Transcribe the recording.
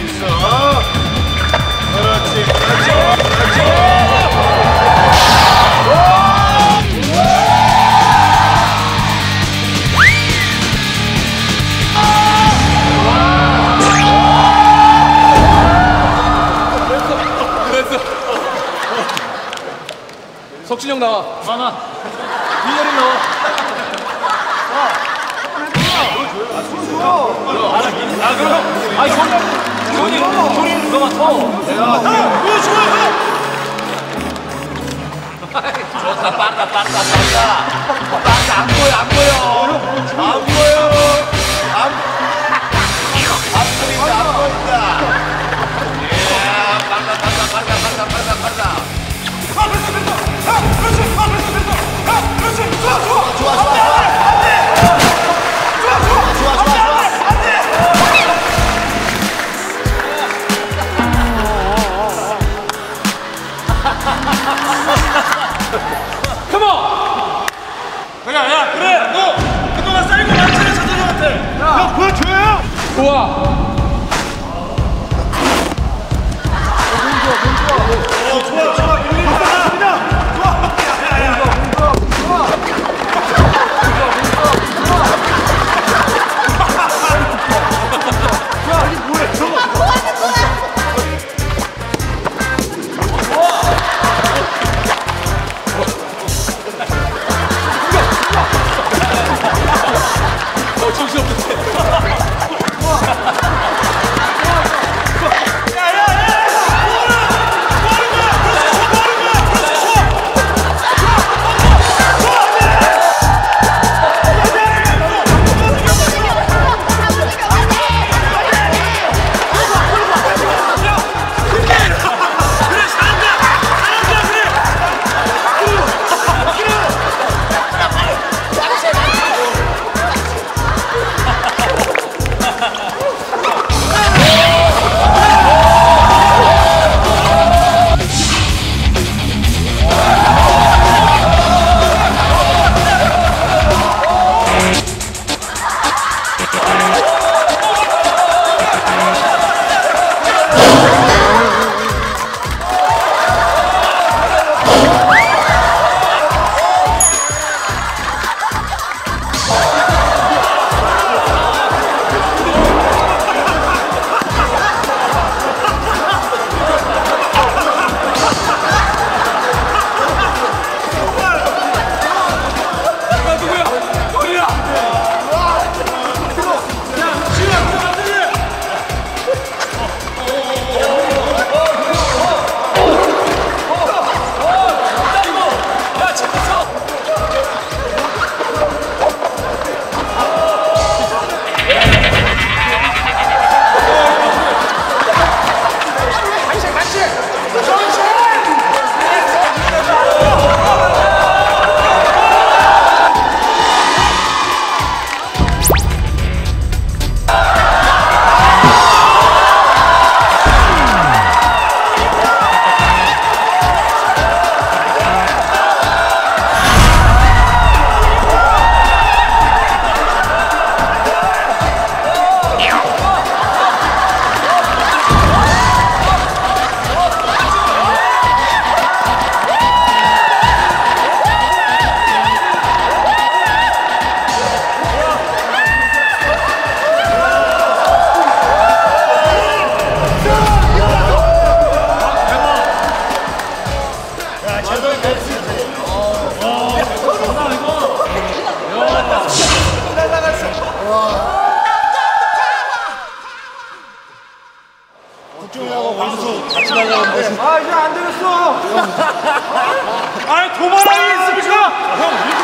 있어. 그렇지, 그렇지, 그렇지. 됐어. 석진이 형 나와. 하나. 민열이 나와. 아, 그럼. 좋다, 빠르다, 빠르다, 빠르다. 빠르다, 안 보여, 안 보여. 안 보여. 보여 원수 같이 나가는데. 아 이제 안 되겠어. 아니, 도마랑이 있습니까? 형,